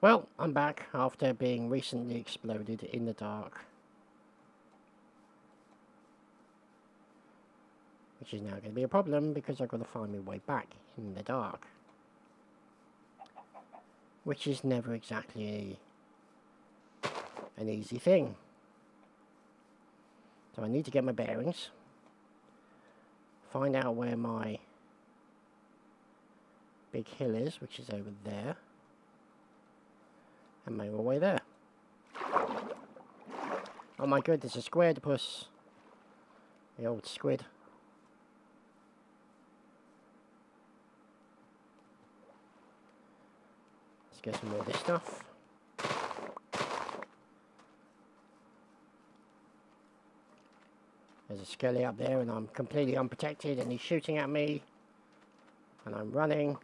Well, I'm back after being recently exploded in the dark. Which is now going to be a problem because I've got to find my way back in the dark. Which is never exactly an easy thing. So I need to get my bearings. Find out where my big hill is, which is over there and make our way there. Oh my there's a puss. The old squid. Let's get some more of this stuff. There's a skelly up there and I'm completely unprotected and he's shooting at me. And I'm running.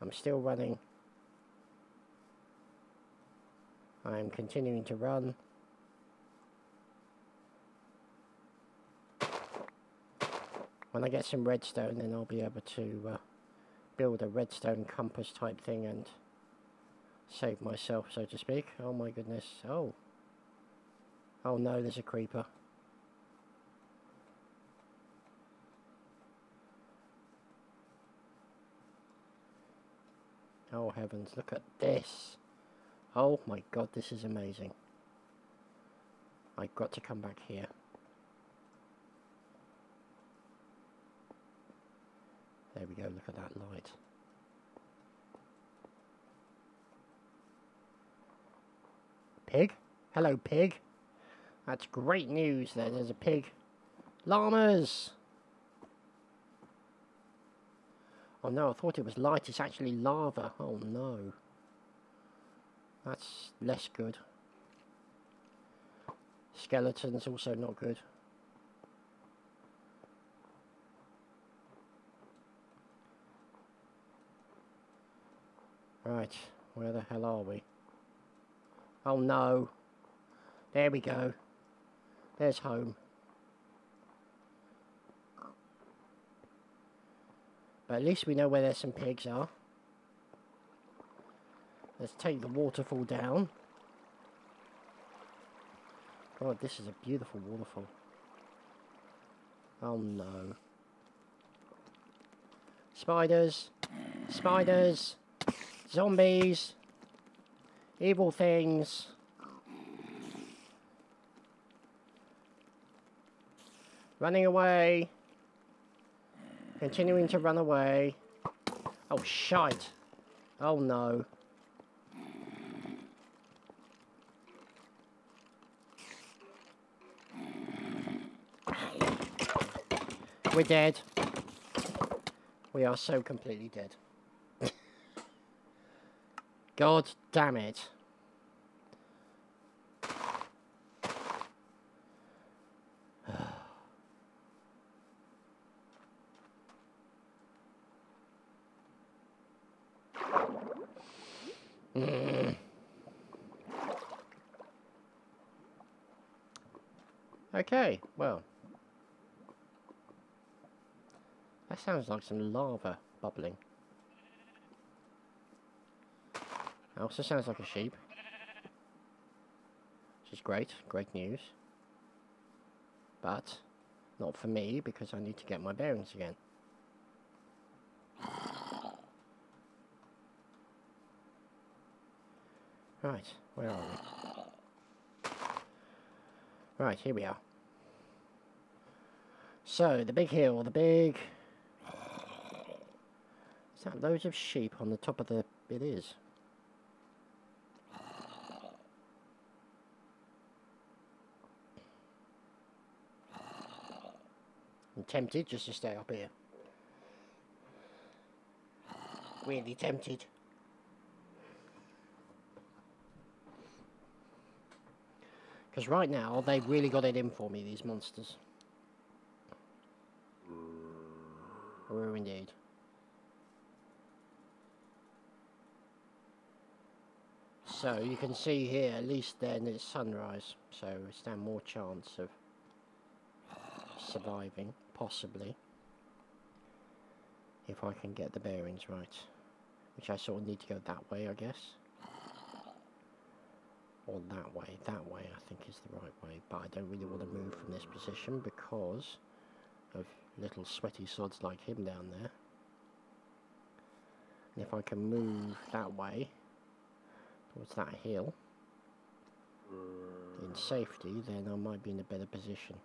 I'm still running. I am continuing to run. When I get some redstone then I'll be able to uh, build a redstone compass type thing and save myself so to speak. Oh my goodness. Oh. Oh no, there's a creeper. Oh heavens, look at this. Oh my god, this is amazing. I've got to come back here. There we go, look at that light. Pig? Hello, pig. That's great news there, there's a pig. Llamas! Oh no, I thought it was light, it's actually lava. Oh no. That's less good. Skeletons also not good. Right, where the hell are we? Oh no. There we go. There's home. But at least we know where there's some pigs are. Let's take the waterfall down. God, this is a beautiful waterfall. Oh no. Spiders! Spiders! Zombies! Evil things! Running away! Continuing to run away. Oh, shite! Oh no. We're dead. We are so completely dead. God damn it. Okay, well, That sounds like some lava bubbling. It also sounds like a sheep. Which is great, great news. But, not for me, because I need to get my bearings again. Right, where are we? Right, here we are. So, the big hill, the big is that loads of sheep on the top of the... It is. I'm tempted just to stay up here. Really tempted. Because right now, they've really got it in for me, these monsters. Oh, indeed. So you can see here, at least then it's sunrise, so we stand more chance of surviving, possibly, if I can get the bearings right. Which I sort of need to go that way, I guess. Or that way, that way I think is the right way. But I don't really want to move from this position because of little sweaty sods like him down there. And if I can move that way, towards that hill, in safety, then I might be in a better position.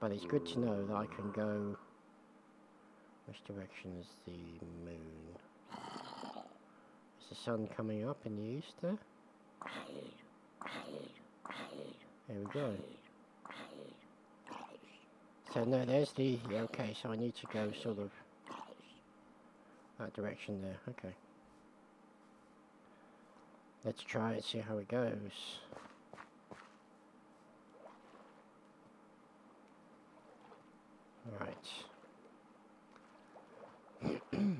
But it's good to know that I can go... Which direction is the moon? Is the sun coming up in the east there? There we go. So no, there's the... Okay, so I need to go sort of... That direction there, okay. Let's try and see how it goes. Right.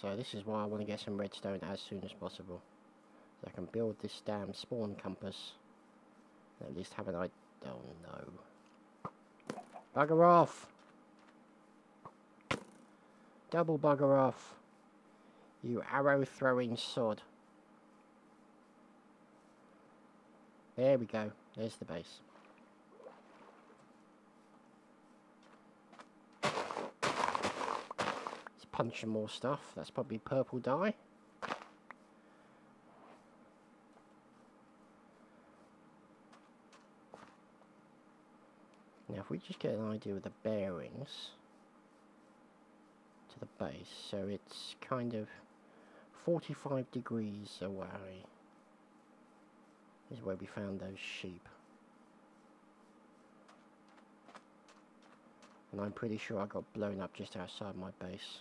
so this is why I want to get some redstone as soon as possible. So I can build this damn spawn compass. At least have an I oh, don't know. Bugger off! Double bugger off. You arrow throwing sod. There we go. There's the base. Let's punch some more stuff. That's probably purple dye. Now if we just get an idea of the bearings to the base, so it's kind of 45 degrees away is where we found those sheep. And I'm pretty sure I got blown up just outside my base.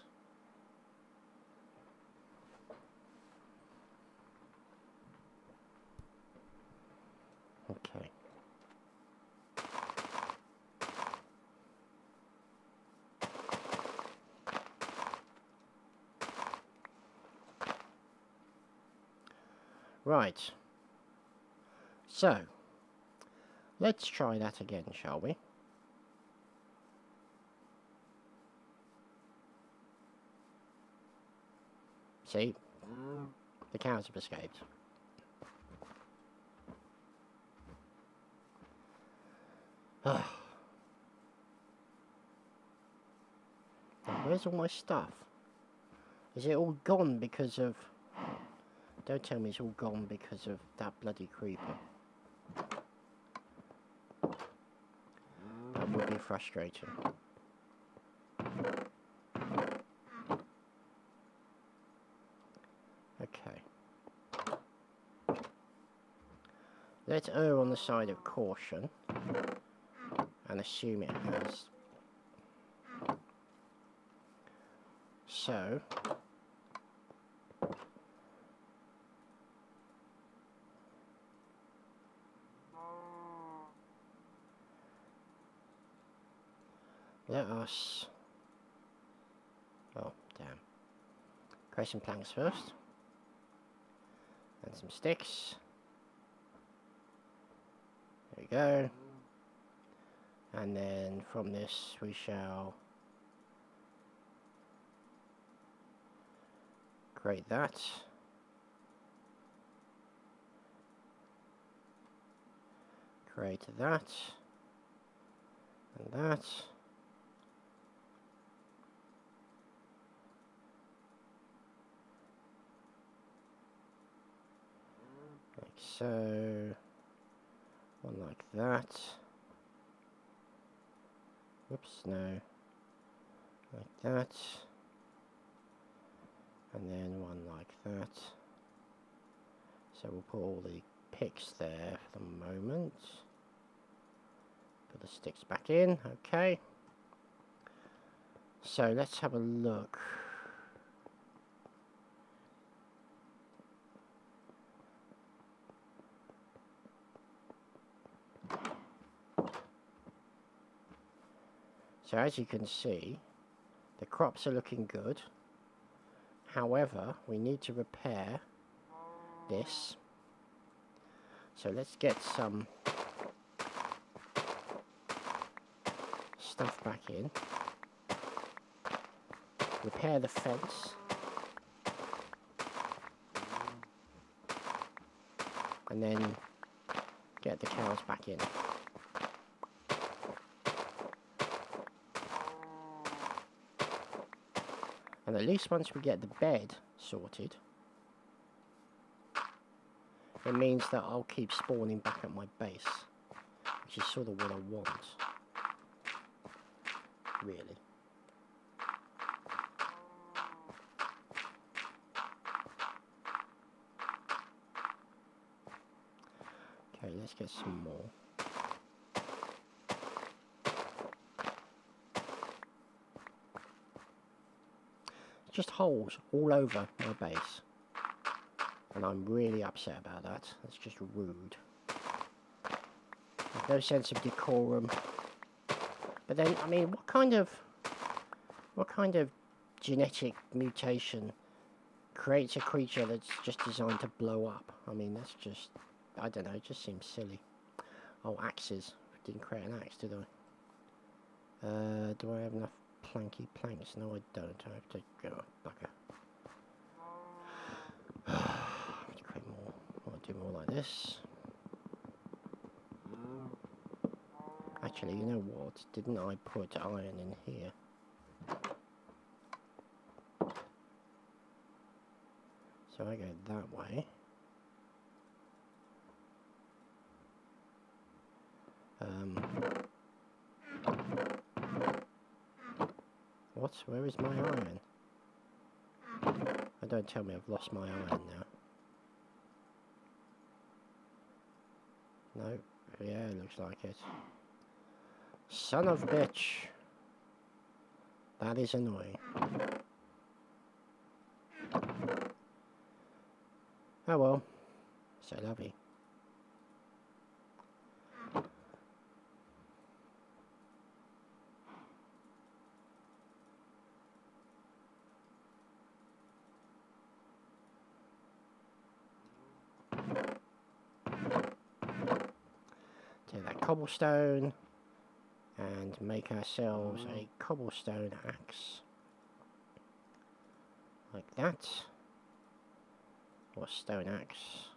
Okay. Right. So, let's try that again, shall we? See? The cows have escaped. Where's all my stuff? Is it all gone because of... Don't tell me it's all gone because of that bloody creeper. That would be frustrating. Okay. Let's err on the side of caution and assume it has. So, let us, oh damn, create some planks first, and some sticks, there we go, and then from this we shall create that, create that, and that, like so, one like that, whoops, no, like that, and then one like that, so we'll put all the picks there for the moment, put the sticks back in, okay, so let's have a look. So as you can see, the crops are looking good. However, we need to repair this. So let's get some stuff back in. repair the fence. And then get the cows back in. And at least once we get the bed sorted, it means that I'll keep spawning back at my base, which is sort of what I want, really. Okay, let's get some more. Just holes all over my base. And I'm really upset about that. That's just rude. No sense of decorum. But then, I mean, what kind of... What kind of genetic mutation creates a creature that's just designed to blow up? I mean, that's just... I don't know, it just seems silly. Oh, axes. Didn't create an axe, did I? Uh, do I have enough planky planks? No, I don't. I have to go. Oh, bugger. create more. I'll do more like this. Actually, you know what? Didn't I put iron in here? So I go that way. What? Where is my iron? Oh, don't tell me I've lost my iron now. No. Yeah, it looks like it. Son of bitch. That is annoying. Oh well. So lovely. Take that cobblestone and make ourselves a cobblestone axe. Like that. Or stone axe.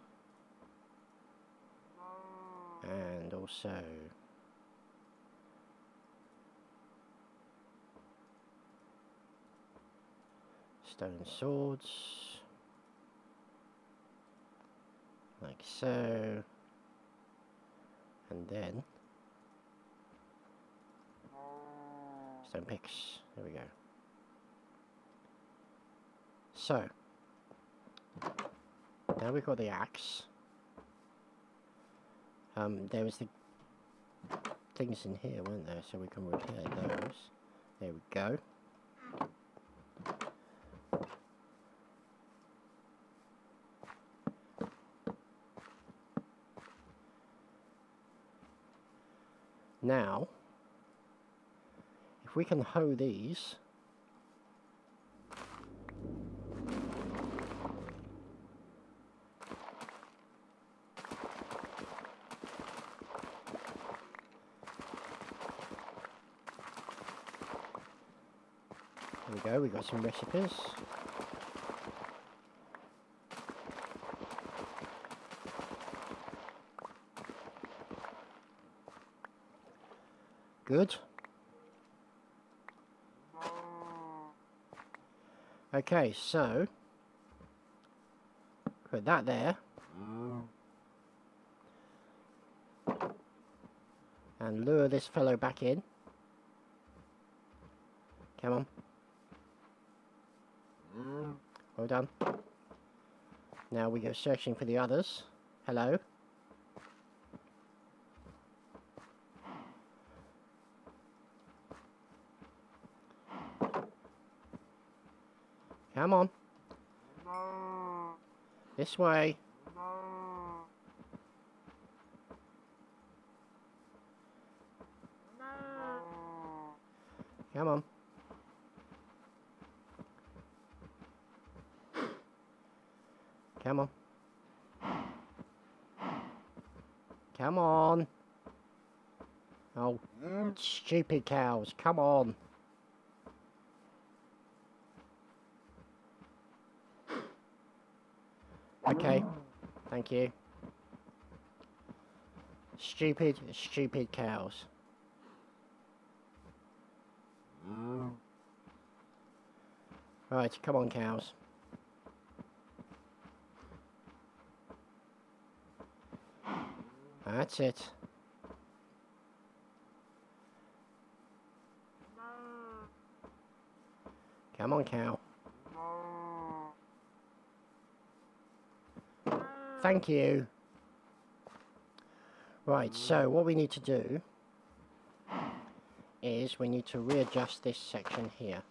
And also stone swords like so and then stone picks. There we go. So now we've got the axe. Um, there was the things in here weren't there? So we can repair those. There we go Now, if we can hoe these, There we go, we got some recipes. Good. Okay, so put that there. And lure this fellow back in. Come on. Well done. Now we go searching for the others. Hello. Come on. This way. Come on. Come on. Come on. Oh, stupid cows. Come on. Okay. Thank you. Stupid, stupid cows. Right, come on cows. That's it. Come on, cow. Thank you. Right, so what we need to do is we need to readjust this section here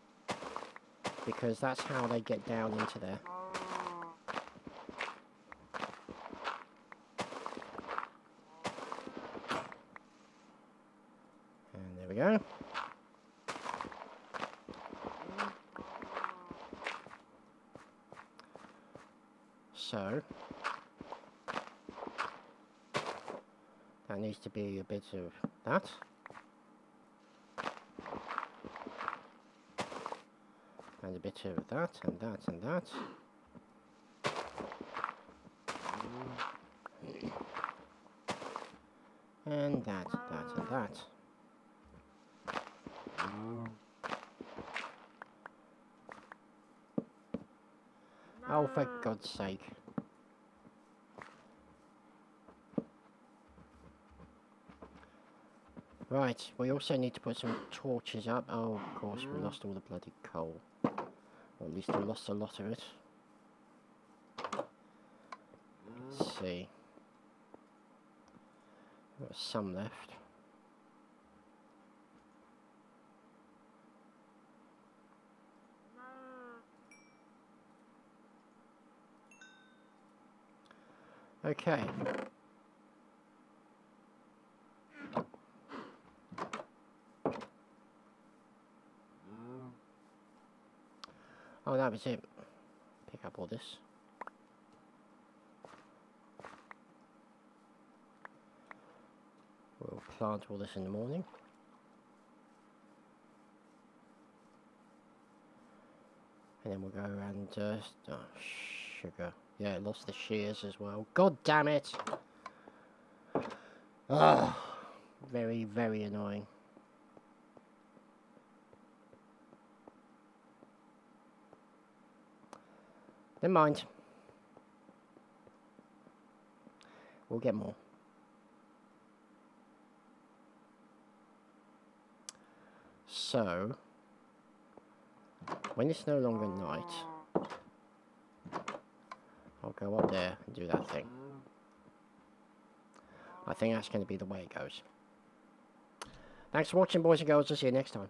because that's how they get down into there. And there we go. So, a bit of that. And a bit of that, and that, and that. And that, that, and that. Oh, for God's sake. Right, we also need to put some torches up. Oh, of course, we mm. lost all the bloody coal. Or at least we lost a lot of it. Let's mm. see. Got some left. Okay. That was it. Pick up all this. We'll plant all this in the morning. And then we'll go and, uh, oh, sugar. Yeah, lost the shears as well. God damn it! Ah, very, very annoying. Never mind. We'll get more. So, when it's no longer night, I'll go up there and do that thing. I think that's going to be the way it goes. Thanks for watching, boys and girls. I'll see you next time.